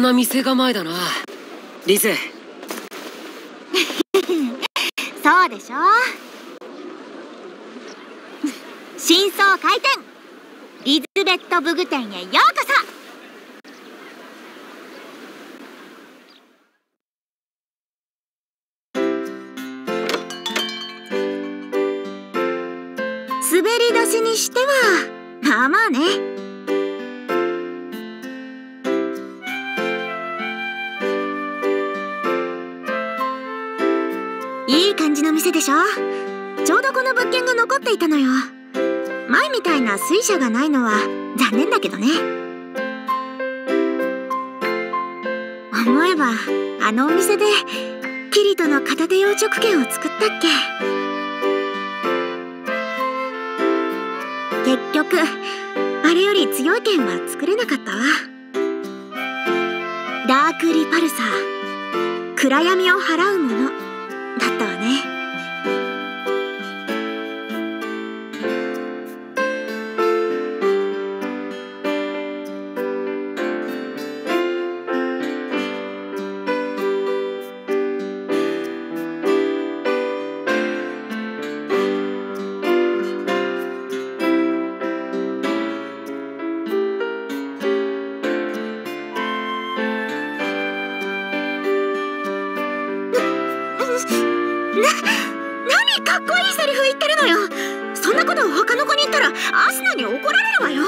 な店構えだな。リズ そうでしょ。真相開店リズベット武具店へようこそ。でしょ？ちょうどこの物件が残っていたのよ。前みたいな水車がないのは残念だけどね。思えばあのお店でキリトの片手養殖券を作ったっけ。結局あれより強い剣は作れなかったわ。ダークリパルサー。暗闇を払うものな何かっこいいセリフ言ってるのよ。そんなことを他の子に言ったらアスナに怒られるわよ。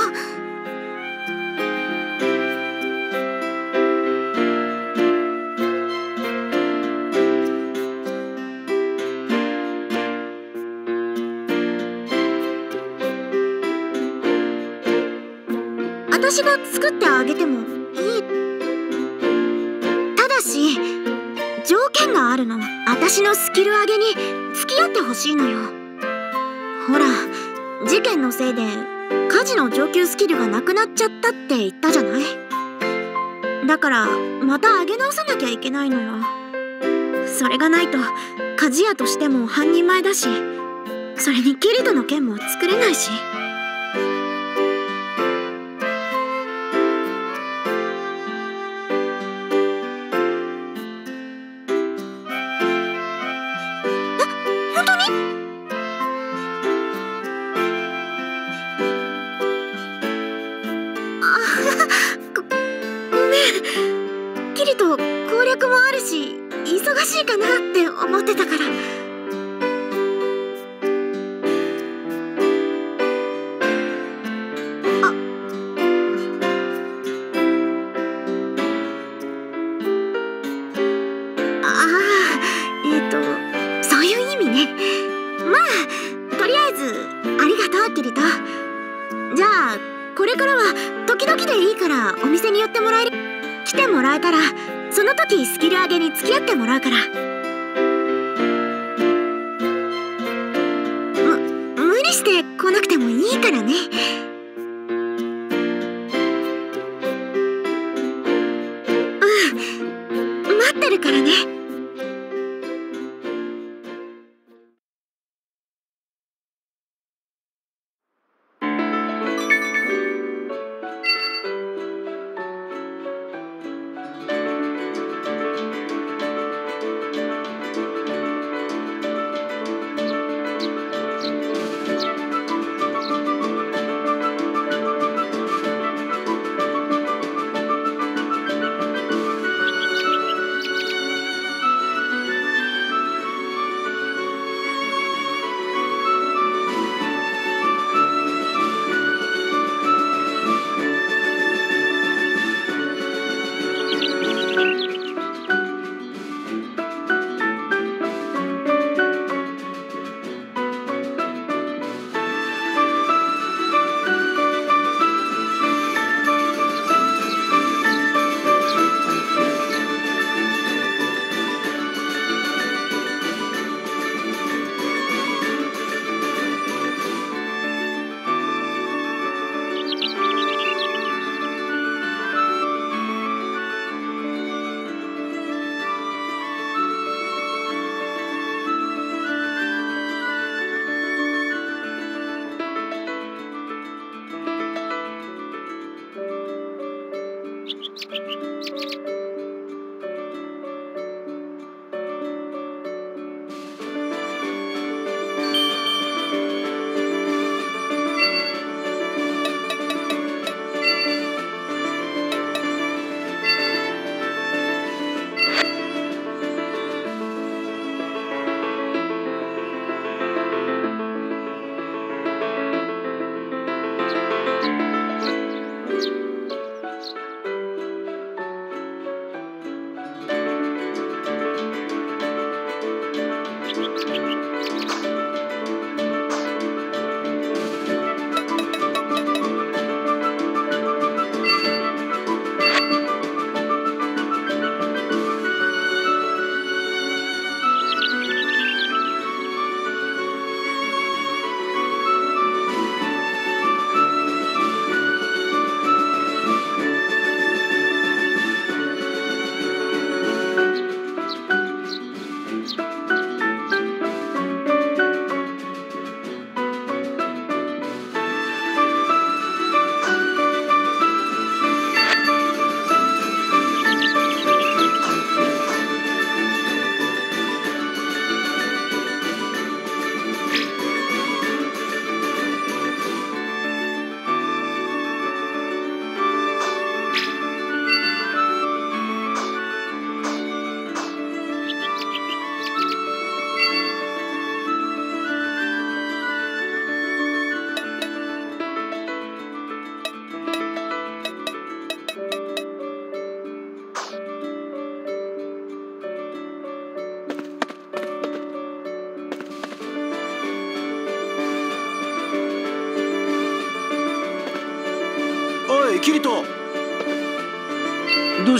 私が作ってあげてもいい？ただし条件があるの。私のスキル上げに付き合ってほしいのよ。ほら事件のせいで家事の上級スキルがなくなっちゃったって言ったじゃない？だからまた上げ直さなきゃいけないのよ。それがないと鍛冶屋としても半人前だしそれにキリトの剣も作れないし。でいいからお店に寄ってもらえる。来てもらえたらその時スキル上げに付き合ってもらうから。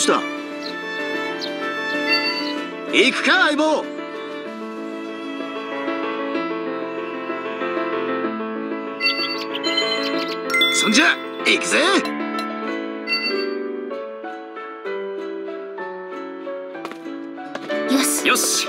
した。行くか相棒。そんじゃ行くぜ。よし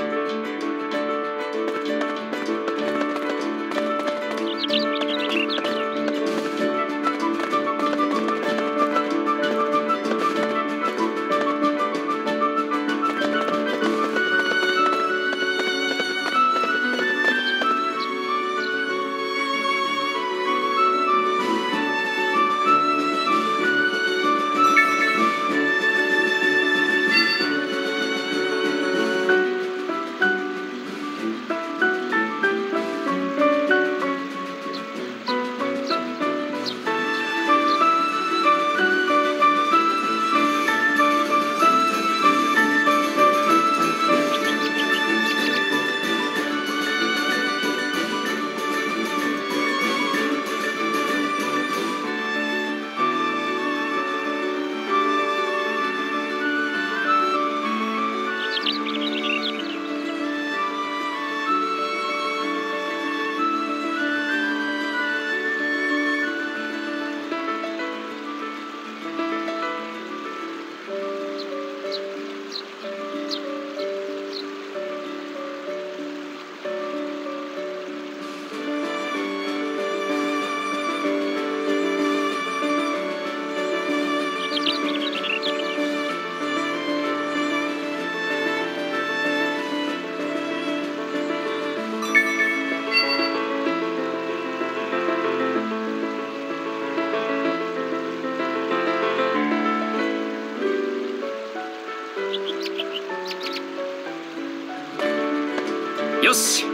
よし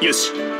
よし。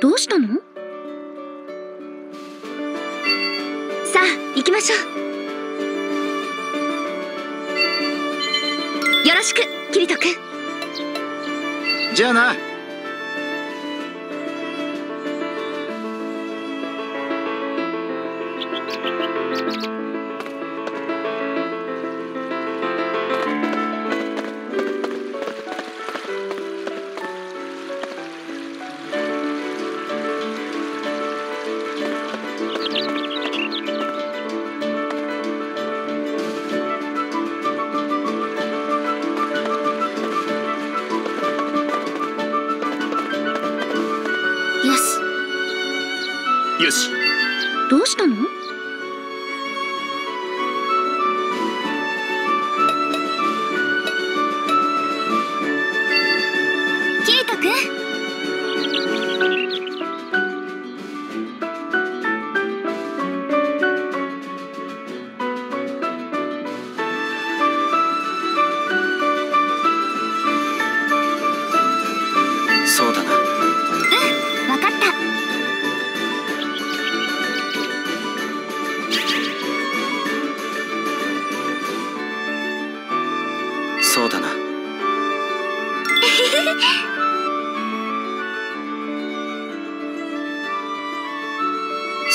どうしたの？さあ行きましょう。よろしくキリト君。じゃあな。よし。どうしたの？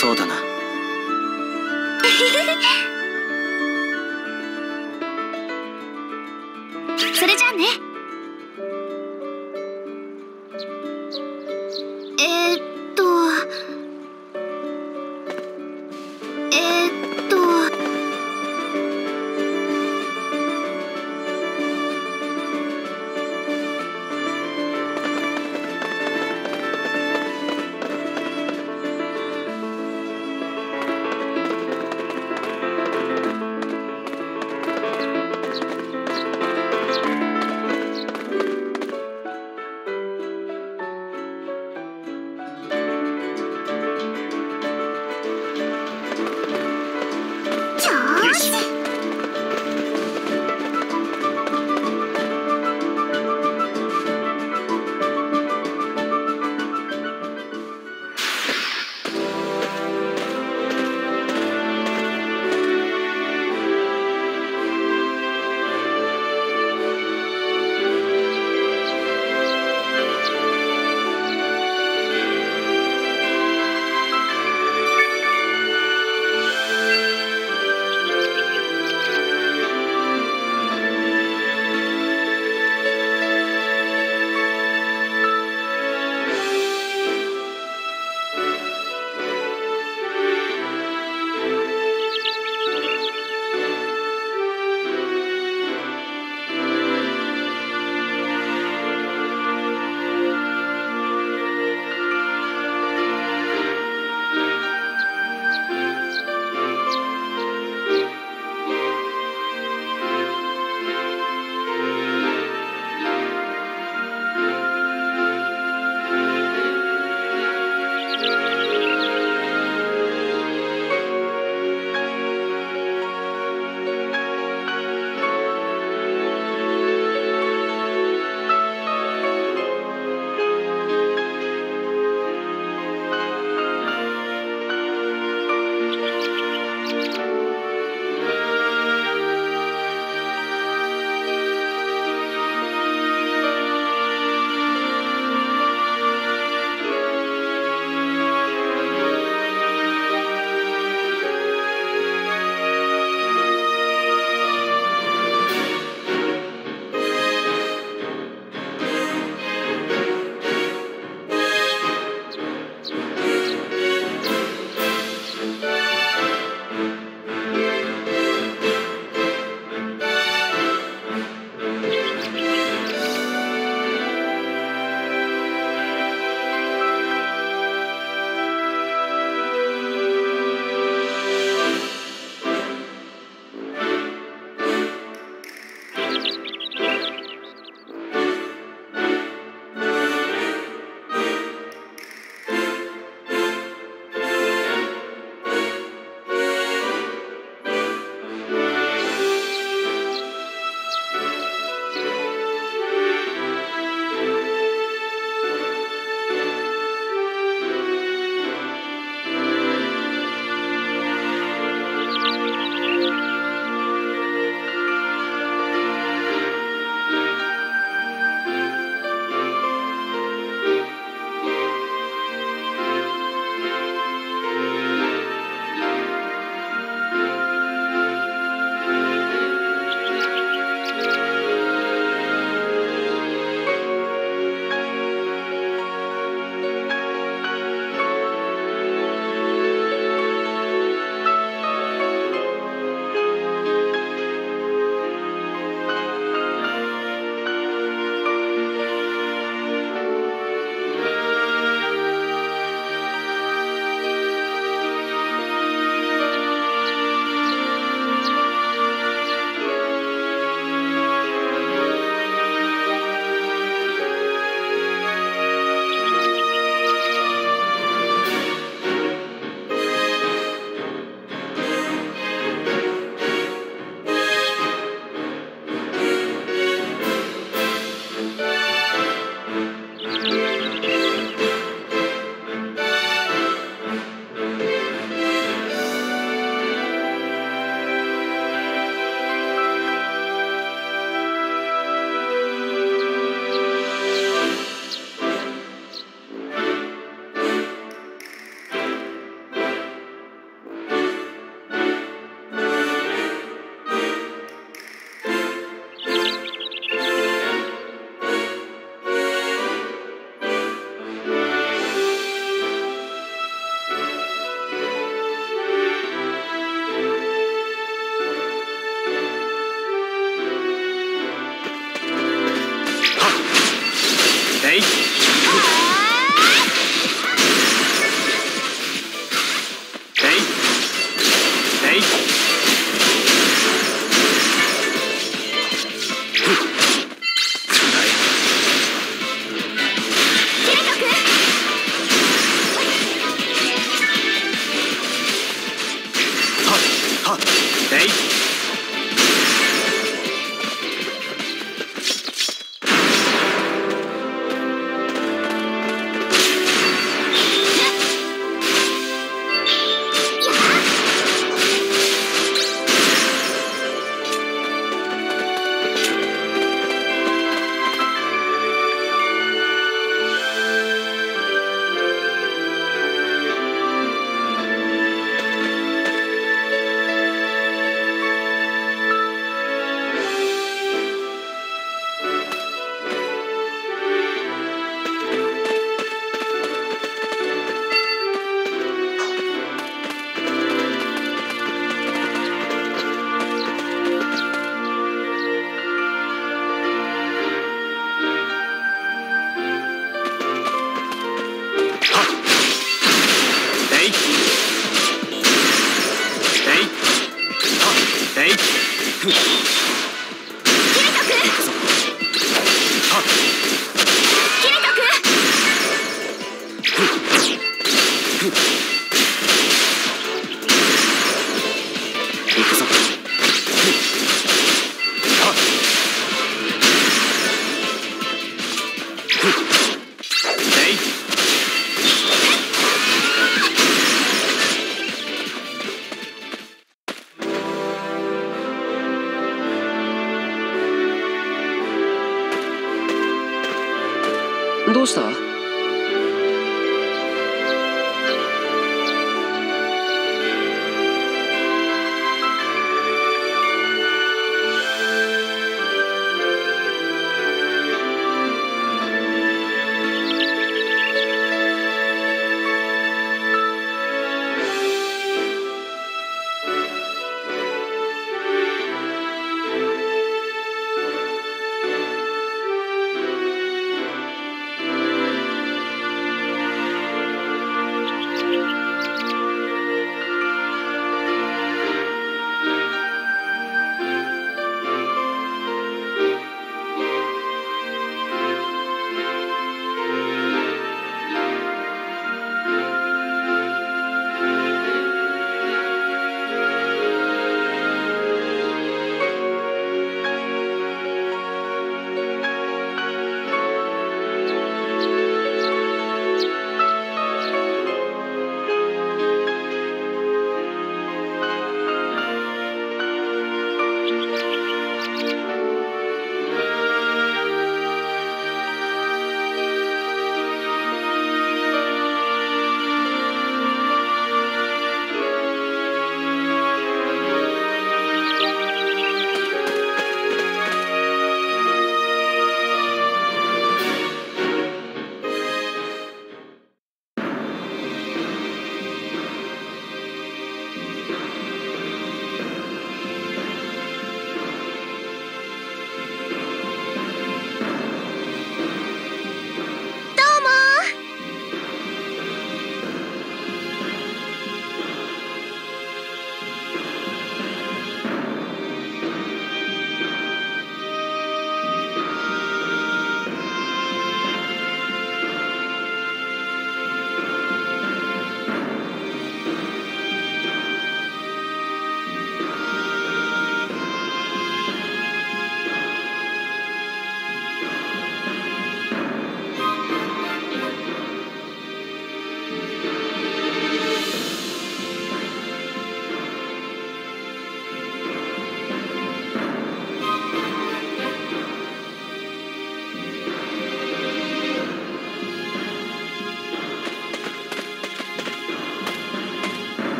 そうだな。